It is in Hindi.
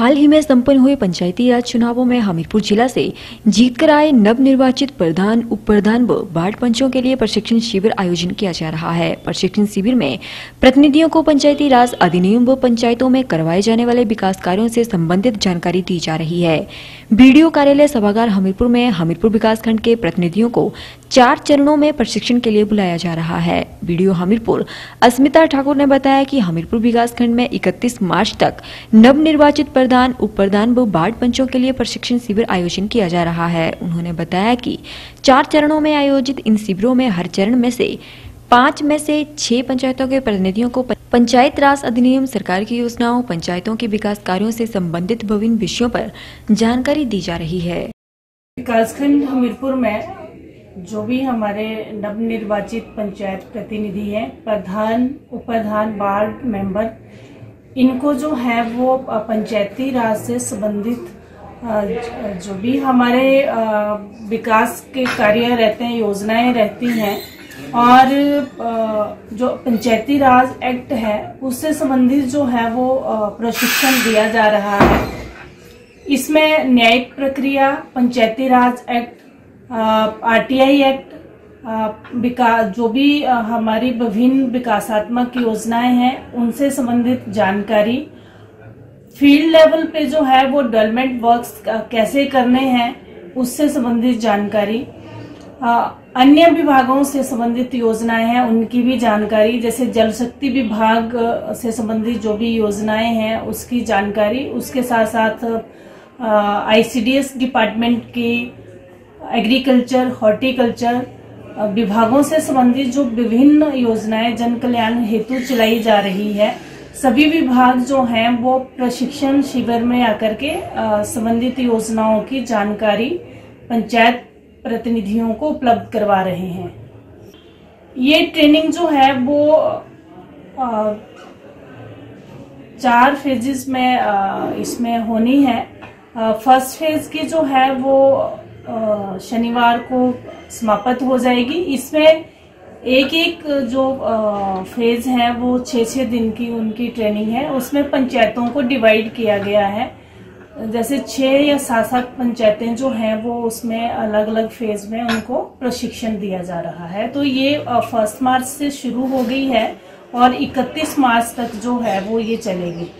हाल ही में संपन्न हुए पंचायती राज चुनावों में हमीरपुर जिला से जीतकर आए नव निर्वाचित प्रधान उप प्रधान व वार्ड पंचों के लिए प्रशिक्षण शिविर आयोजन किया जा रहा है। प्रशिक्षण शिविर में प्रतिनिधियों को पंचायती राज अधिनियम व पंचायतों में करवाए जाने वाले विकास कार्यो से संबंधित जानकारी दी जा रही है। बीडीओ कार्यालय सभागार हमीरपुर में हमीरपुर विकास खंड के प्रतिनिधियों को चार चरणों में प्रशिक्षण के लिए बुलाया जा रहा है। बीडीओ हमीरपुर। अस्मिता ठाकुर ने बताया कि हमीरपुर विकास खंड में 31 मार्च तक नव निर्वाचित प्रधान उप प्रधान व वार्ड पंचों के लिए प्रशिक्षण शिविर आयोजन किया जा रहा है। उन्होंने बताया कि चार चरणों में आयोजित इन शिविरों में हर चरण में से पाँच में से छह पंचायतों के प्रतिनिधियों को पंचायत राज अधिनियम, सरकार की योजनाओं, पंचायतों के विकास कार्यों से संबंधित विभिन्न विषयों पर जानकारी दी जा रही है। विकासखंड हमीरपुर में जो भी हमारे नवनिर्वाचित पंचायत प्रतिनिधि हैं, प्रधान उप प्रधान वार्ड मेंबर, इनको जो है वो पंचायती राज से संबंधित जो भी हमारे विकास के कार्य रहते हैं, योजनाएँ रहती हैं, और जो पंचायती राज एक्ट है, उससे संबंधित जो है वो प्रशिक्षण दिया जा रहा है। इसमें न्यायिक प्रक्रिया, Panchayati Raj act RTI act विकास जो भी हमारी विभिन्न विकासात्मक योजनाएँ हैं, उनसे संबंधित जानकारी फ़ील्ड लेवल पे जो है, वो डेवलपमेंट वर्क्स कैसे करने हैं, उससे संबंधित जानकारी अन्य विभागों से संबंधित योजनाएँ हैं, उनकी भी जानकारी, जैसे जल शक्ति विभाग से संबंधित जो भी योजनाएँ हैं, उसकी जानकारी, उसके साथ साथ आईसीडीएस डिपार्टमेंट की एग्रीकल्चर हॉर्टिकल्चर विभागों से संबंधित जो विभिन्न योजनाएँ जन कल्याण हेतु चलाई जा रही है, सभी विभाग जो हैं, वो प्रशिक्षण शिविर में आकर के संबंधित योजनाओं की जानकारी पंचायत प्रतिनिधियों को उपलब्ध करवा रहे हैं। ये ट्रेनिंग जो है, वो चार फेजेस में इसमें होनी है। फ़र्स्ट फ़ेज़ की जो है, वो शनिवार को समाप्त हो जाएगी। इसमें एक एक जो फ़ेज़ है, वो छः छः दिन की उनकी ट्रेनिंग है। उसमें पंचायतों को डिवाइड किया गया है। जैसे छह या सात सात पंचायतें जो हैं, वो उसमें अलग अलग फ़ेज़ में उनको प्रशिक्षण दिया जा रहा है। तो ये फ़र्स्ट मार्च से शुरू हो गई है और 31 मार्च तक जो है, वो ये चलेगी।